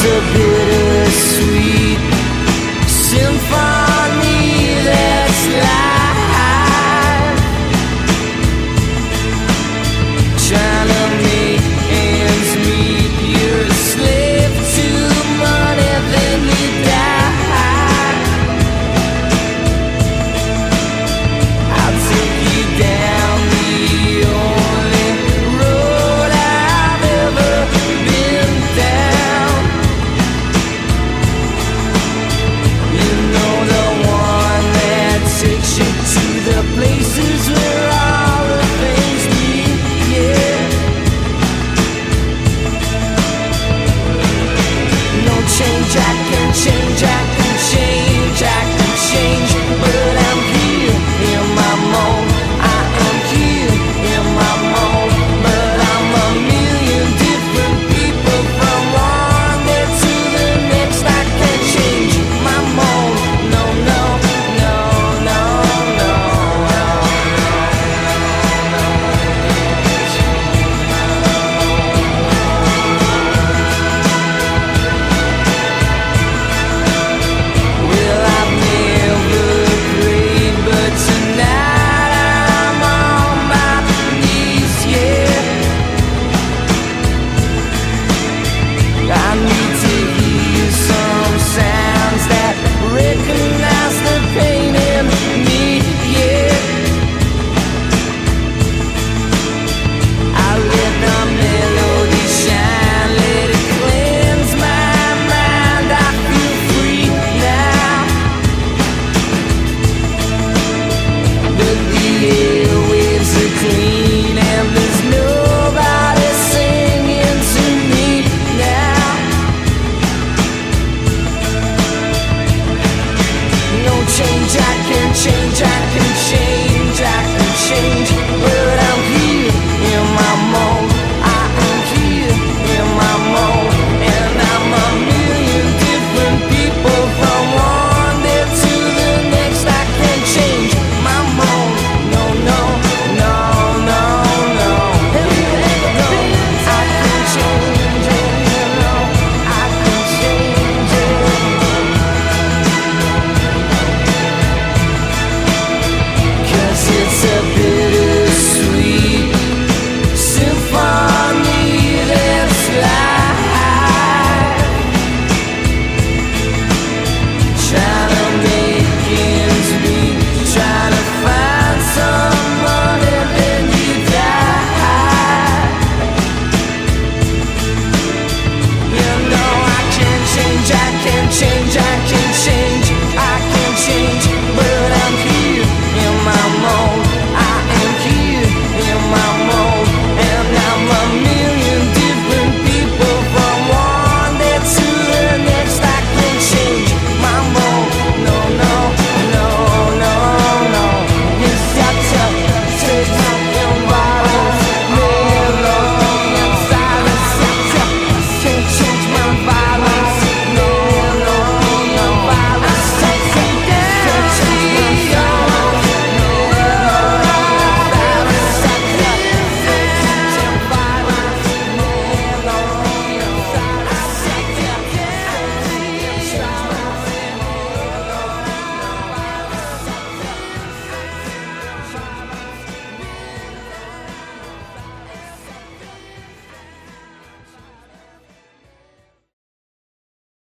disappear